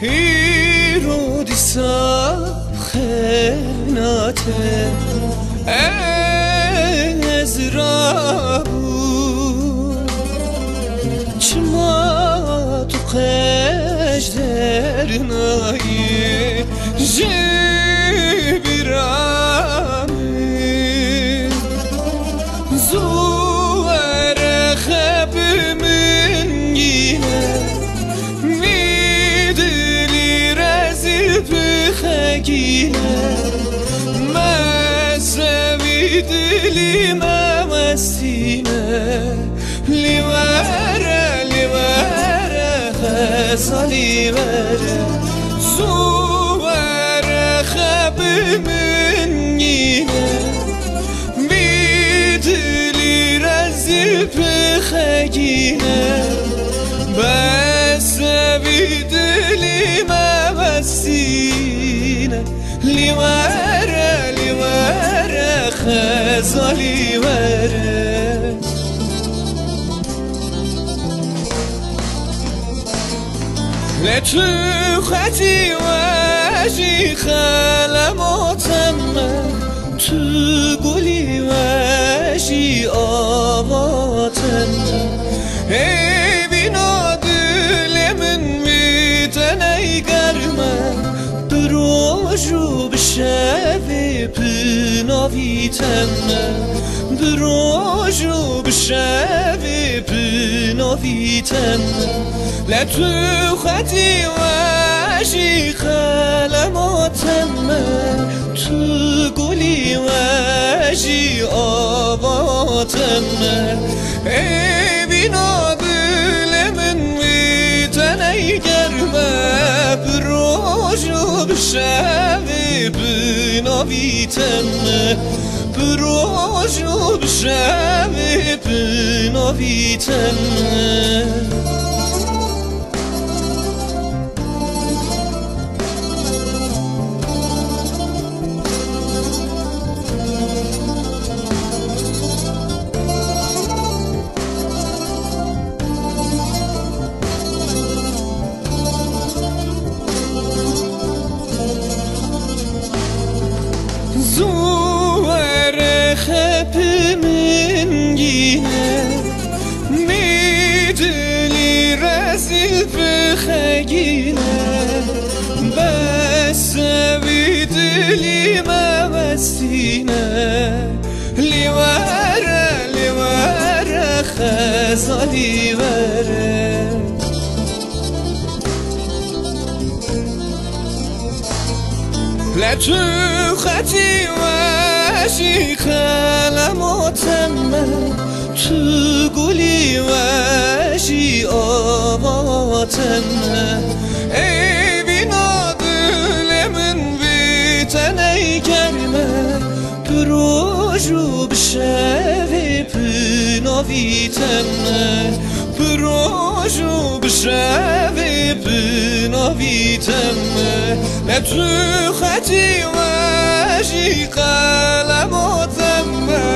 هیرو دیسا خناته از رابو چما تو قش در نایی دليما وسيما لورا لورا خصلي ورا زورا خب منينا بدلي رزف خجينا بس بدلي ما مسينا لورا خزالی وره لتو خطی وجی خلماتم تو گلی وجی آواتم ای بینا دلمن میتنی گرمه przy nowi tenne Drożu brzewy przy nowi tenne Letu chati wazi Tu guli wazi obo temme Evi no bülemin vitene germe Brożu brzewy bınovitenne Projo brzemy bınovitenne سینه لیوره لیوره خزا لیوره لتو خطی وشی خلم و تمه تو گلی وشی آبا تمه بروجو بشوی پناویتم بروجو بشوی پناویتم لتو خطی وشی قلماتم تو